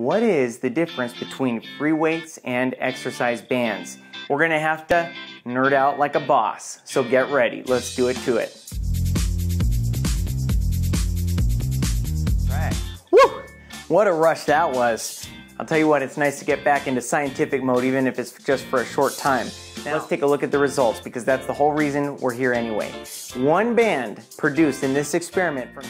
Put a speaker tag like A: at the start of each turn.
A: what is the difference between free weights and exercise bands? We're gonna have to nerd out like a boss. So get ready, let's do it to it. Right. Woo! What a rush that was. I'll tell you what, it's nice to get back into scientific mode, even if it's just for a short time. Now, let's take a look at the results because that's the whole reason we're here anyway. One band produced in this experiment from